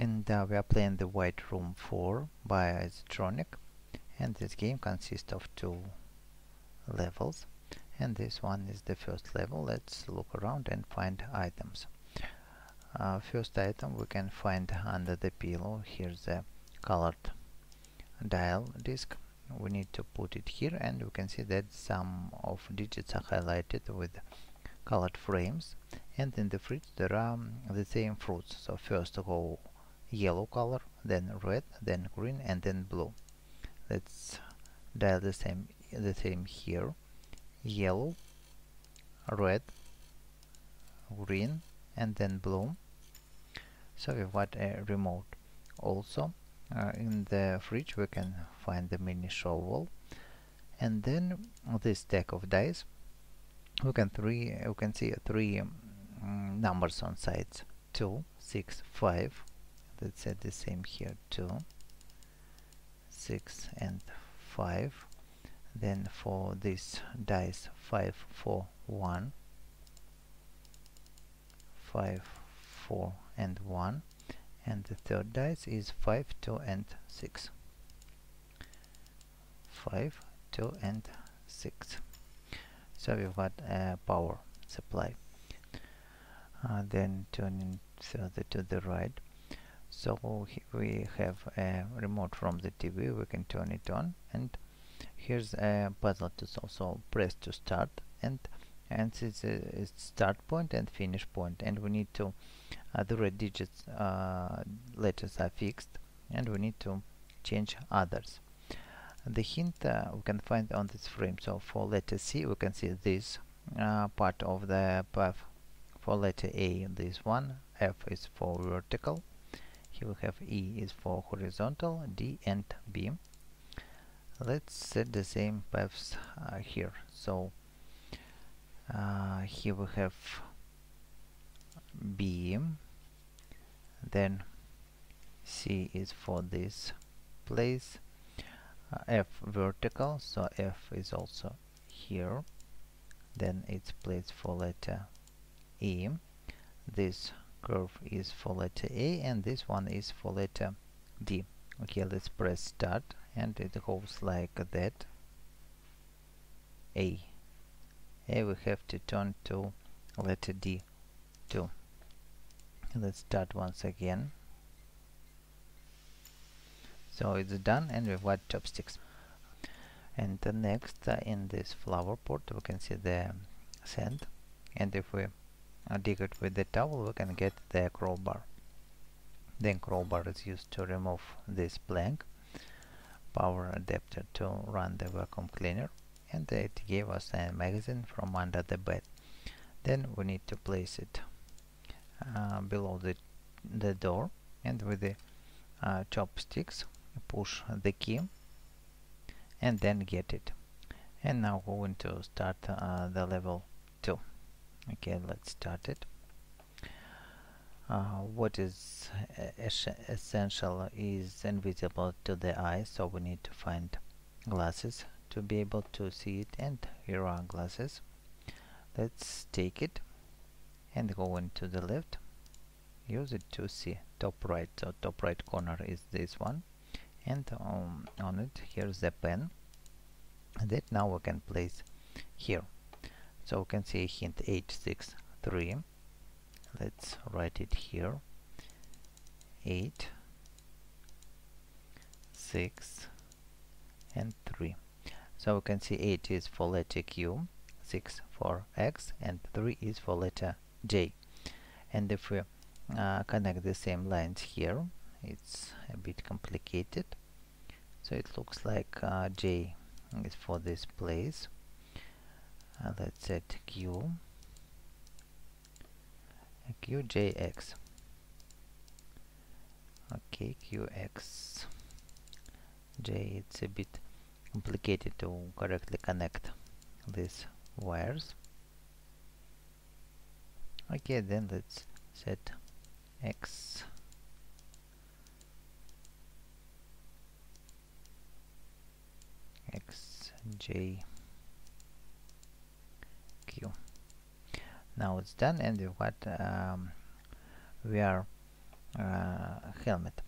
and uh, we are playing the White Room 4 by Isotronic and this game consists of two levels. And this one is the first level. Let's look around and find items. Uh, first item we can find under the pillow here's the colored dial disc. We need to put it here and we can see that some of digits are highlighted with colored frames. And in the fridge there are um, the same fruits. So first go yellow color then red then green and then blue. Let's dial the same the same here. Yellow red green and then blue. So we've got a remote. Also uh, in the fridge we can find the mini shovel. And then this stack of dice. We can three we can see three um, numbers on sides. 2 6 5 let's set the same here 2 6 and 5 then for this dice 5 4 1 5 4 and 1 and the third dice is 5 2 and 6 5 2 and 6 so we've got a power supply. Uh, then turning further to the right so we have a remote from the TV we can turn it on and here's a puzzle to solve so press to start and and it's a, start point and finish point and we need to uh, the red digits uh, letters are fixed and we need to change others. The hint uh, we can find on this frame so for letter C we can see this uh, part of the path. For letter A this one F is for vertical here we have E is for horizontal D and B. Let's set the same paths uh, here. So uh, here we have B. Then C is for this place. Uh, F vertical so F is also here. Then it's place for letter E. This curve is for letter A and this one is for letter D. Okay let's press start and it goes like that. A. A we have to turn to letter D too. Let's start once again. So it's done and we've got chopsticks. And the next uh, in this flower pot we can see the sand. And if we dig it with the towel we can get the crowbar. Then crowbar is used to remove this plank power adapter to run the vacuum cleaner and it gave us a magazine from under the bed. Then we need to place it uh, below the, the door and with the uh, chopsticks push the key and then get it. And now going to start uh, the level 2 okay let's start it. Uh, what is essential is invisible to the eye so we need to find glasses to be able to see it and here are glasses. Let's take it and go into the left. Use it to see top right so top right corner is this one. And um, on it here's the pen. That now we can place here so we can see hint h63 let's write it here. 8 6 and 3 so we can see 8 is for letter Q 6 for X and 3 is for letter J. And if we uh, connect the same lines here it's a bit complicated. So it looks like uh, J is for this place uh, let's set Q QJX okay QX J it's a bit complicated to correctly connect these wires. Okay then let's set X. X J Q now it's done and what um, we are uh, helmet.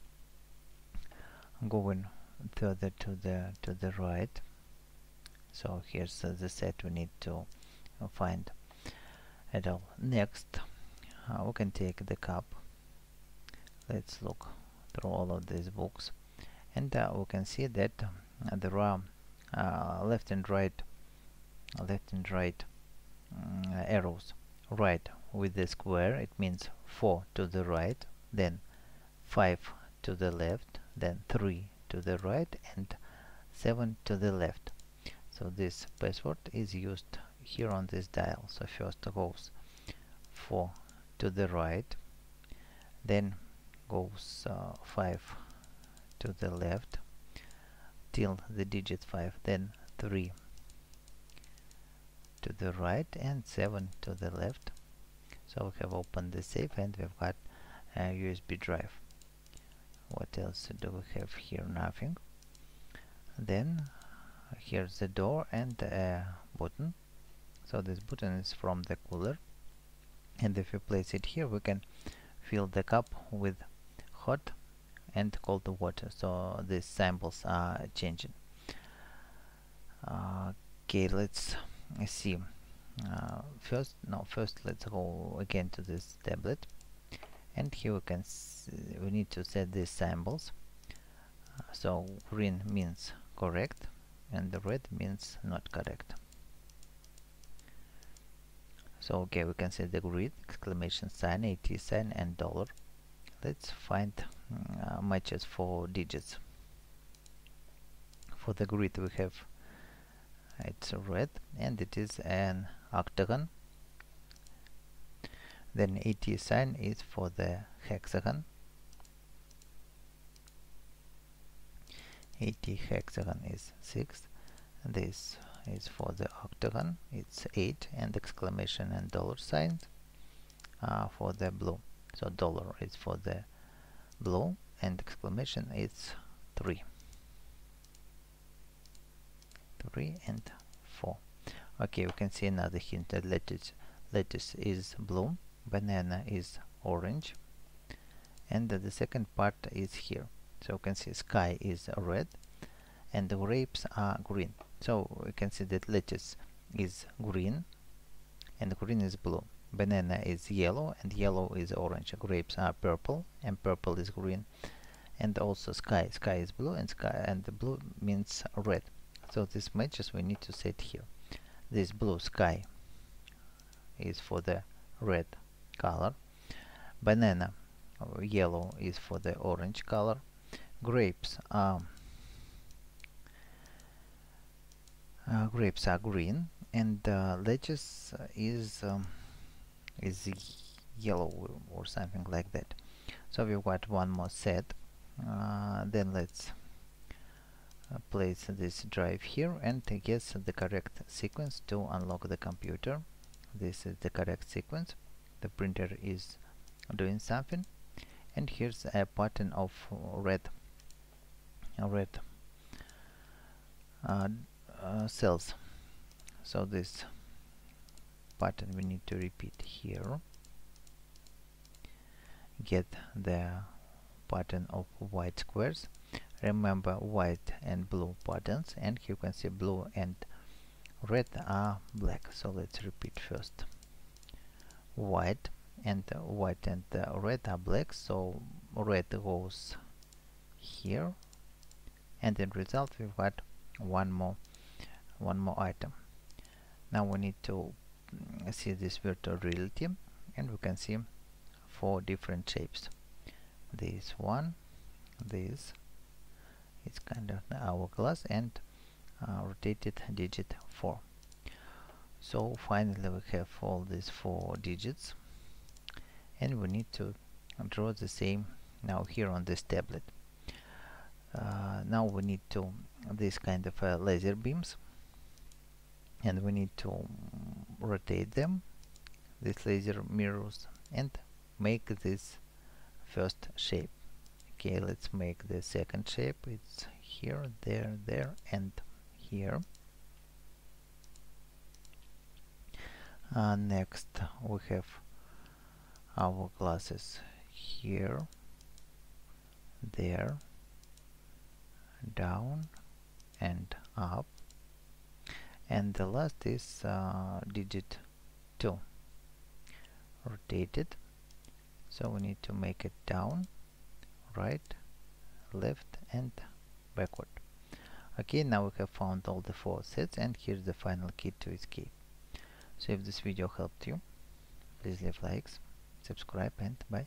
Going further to the to the right. So here's uh, the set we need to uh, find at all. Next uh, we can take the cup. Let's look through all of these books. And uh, we can see that uh, there are uh, left and right left and right mm, arrows right with the square it means 4 to the right then 5 to the left then 3 to the right and 7 to the left. So this password is used here on this dial. So first goes 4 to the right then goes uh, 5 to the left till the digit 5 then 3 to the right and 7 to the left. So we have opened the safe and we've got a USB drive. What else do we have here? Nothing. Then here's the door and a button. So this button is from the cooler. And if we place it here we can fill the cup with hot and cold water. So these samples are changing. Okay let's see. Uh, first no first let's go again to this tablet. And here we can we need to set these symbols. Uh, so green means correct and the red means not correct. So okay we can set the grid exclamation sign at sign and dollar. Let's find uh, matches for digits. For the grid we have it's red and it is an octagon. Then AT sign is for the hexagon. AT hexagon is 6 this is for the octagon. It's 8 and exclamation and dollar signs uh, for the blue. So dollar is for the blue and exclamation is 3 3 and 4 okay we can see another hint that lettuce lettuce is blue banana is orange and the second part is here. So you can see sky is red and the grapes are green. So we can see that lettuce is green and green is blue. Banana is yellow and yellow is orange. Grapes are purple and purple is green. And also sky sky is blue and sky and the blue means red so this matches we need to set here. This blue sky is for the red color. Banana yellow is for the orange color. Grapes are uh, grapes are green. And uh, lettuce is um, is yellow or something like that. So we've got one more set. Uh, then let's place this drive here and guess the correct sequence to unlock the computer. This is the correct sequence. The printer is doing something. And here's a pattern of red red uh, uh, cells. So this pattern we need to repeat here. Get the pattern of white squares remember white and blue patterns and you can see blue and red are black. So let's repeat first. White and white and red are black. So red goes here. And in result we've got one more one more item. Now we need to see this virtual reality. And we can see four different shapes. This one this it's kind of an hourglass and uh, rotated digit 4 so finally we have all these four digits. And we need to draw the same now here on this tablet. Uh, now we need to this kind of uh, laser beams. And we need to rotate them these laser mirrors and make this first shape okay let's make the second shape. It's here there there and here. Uh, next we have our glasses here there down and up. And the last is uh, digit 2 rotated. So we need to make it down right left and backward. Okay now we have found all the four sets and here's the final key to escape so if this video helped you please leave likes subscribe and bye